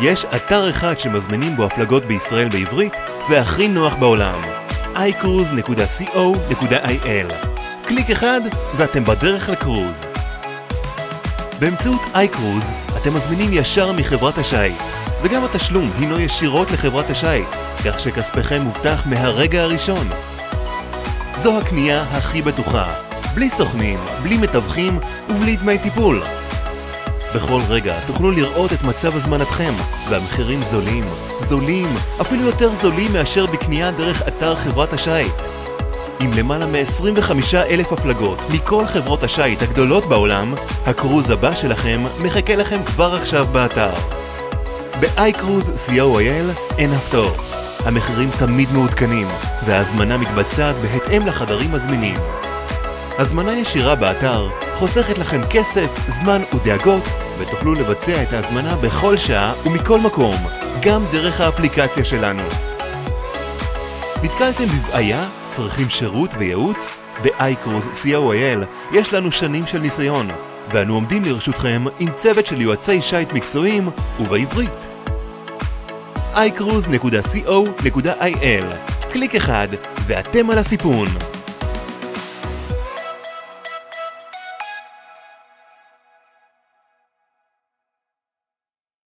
יש אתר אחד שמזמינים בו הפלגות בישראל בעברית והכי נוח בעולם iCruise.co.il קליק אחד ואתם בדרך לקרוז. באמצעות iCruise אתם מזמינים ישר מחברת השיט וגם התשלום הינו ישירות לחברת השיט כך שכספכם מובטח מהרגע הראשון. זו הקנייה הכי בטוחה, בלי סוכנים, בלי מתווכים ובלי דמי טיפול. בכל רגע תוכלו לראות את מצב הזמנתכם, והמחירים זולים, זולים, אפילו יותר זולים מאשר בקנייה דרך אתר חברת השיט. עם למעלה מ-25 אלף הפלגות מכל חברות השיט הגדולות בעולם, הקרוז הבא שלכם מחכה לכם כבר עכשיו באתר. ב-iCruise co.il אין הפתעות. המחירים תמיד מעודכנים, וההזמנה מתבצעת בהתאם לחדרים הזמינים. הזמנה ישירה באתר חוסכת לכם כסף, זמן ודאגות, ותוכלו לבצע את ההזמנה בכל שעה ומכל מקום, גם דרך האפליקציה שלנו. נתקלתם בבעיה? צריכים שירות וייעוץ? ב-iCruise co.il יש לנו שנים של ניסיון, ואנו עומדים לרשותכם עם צוות של יועצי שיט מקצועיים ובעברית. iCruise.co.il קליק אחד ואתם על הסיפון.